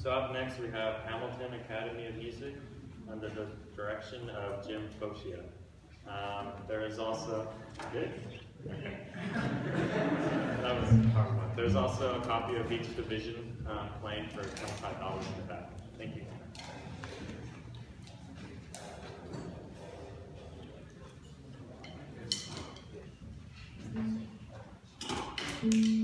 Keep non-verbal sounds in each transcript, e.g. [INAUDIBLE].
So up next, we have Hamilton Academy of Music under the direction of Jim Focia. Um, there is also? [LAUGHS] That was a hard one. There's also a copy of each division um, playing for $25 in the back. Thank you. One.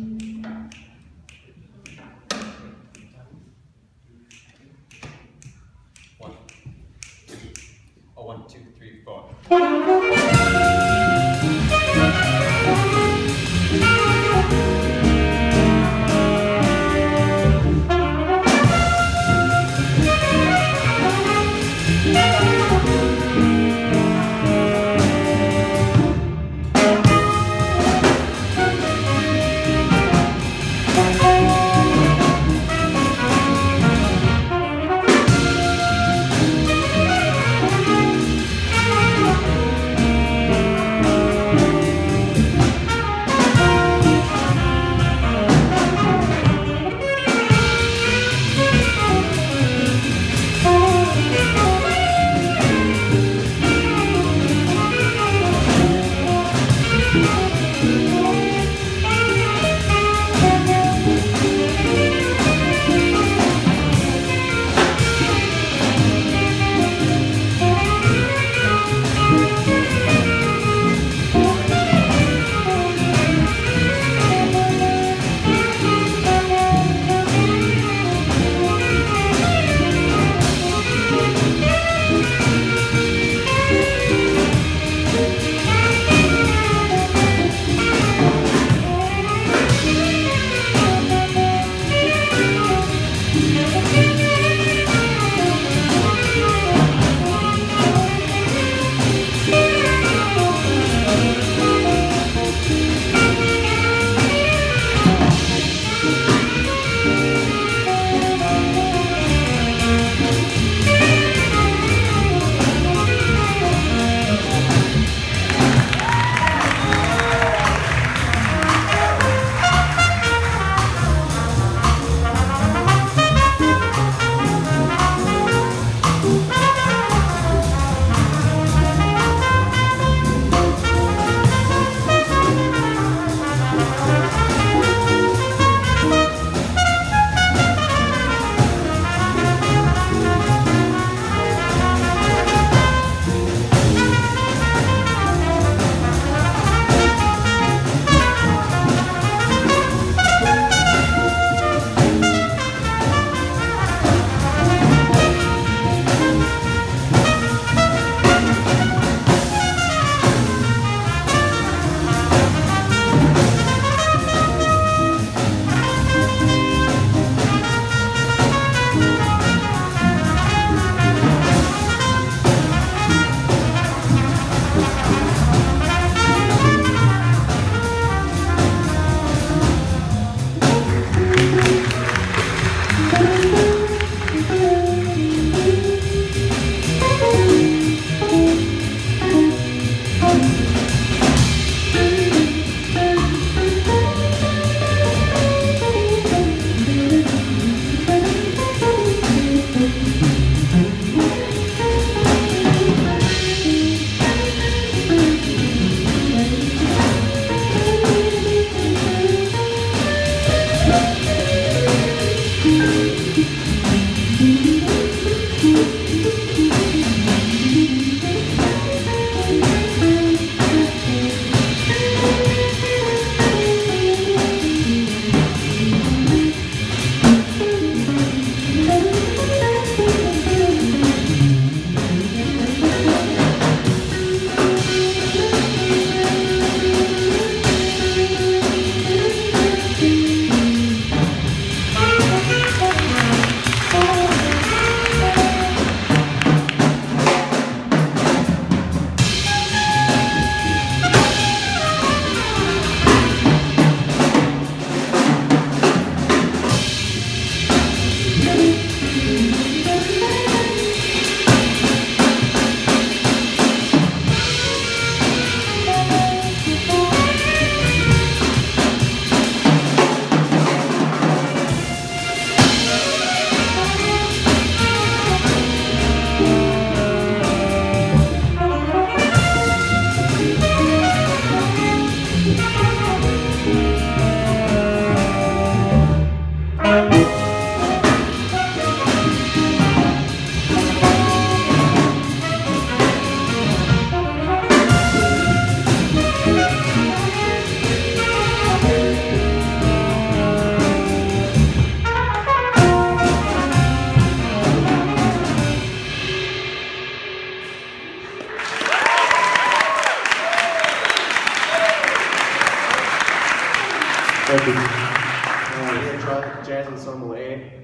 Thank you. Uh, we're going to try Jazz and some Malay.